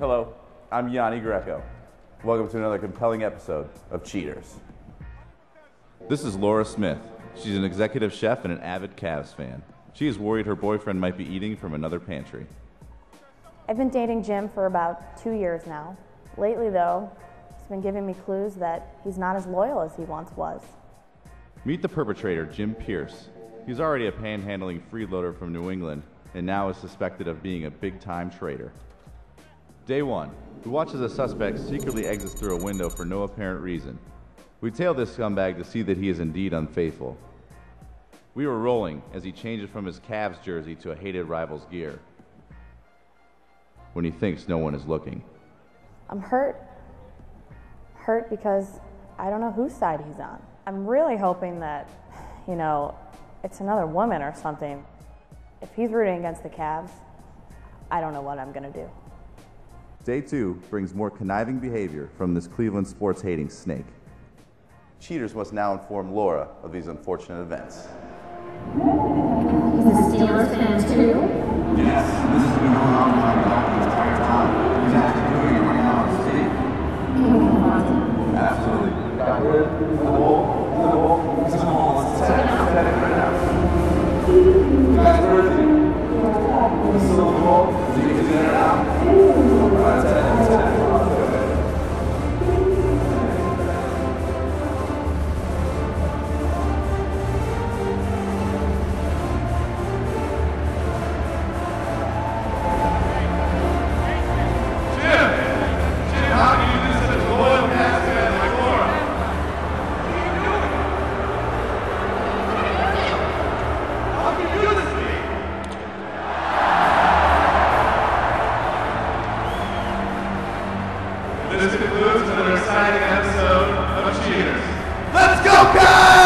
Hello, I'm Yanni Greco. Welcome to another compelling episode of Cheaters. This is Laura Smith. She's an executive chef and an avid Cavs fan. She is worried her boyfriend might be eating from another pantry. I've been dating Jim for about two years now. Lately, though, he's been giving me clues that he's not as loyal as he once was. Meet the perpetrator, Jim Pierce. He's already a panhandling freeloader from New England and now is suspected of being a big time traitor. Day one, we watch as a suspect secretly exits through a window for no apparent reason. We tail this scumbag to see that he is indeed unfaithful. We were rolling as he changes from his Cavs jersey to a hated rival's gear when he thinks no one is looking. I'm hurt. Hurt because I don't know whose side he's on. I'm really hoping that, you know, it's another woman or something. If he's rooting against the Cavs, I don't know what I'm going to do. Day two brings more conniving behavior from this Cleveland sports hating snake. Cheaters must now inform Laura of these unfortunate events. Is the Steelers fans too? Yes, this has been going on behind my back the entire time. He's actually doing it right now on stage. Absolutely. Got good. In the bowl. In the bowl. It's in the bowl. Let's set it. Set it right now. Guys, where is he? This is the bowl. Is he is he in or out? This concludes another exciting episode of Cheaters. Let's go, Cavs!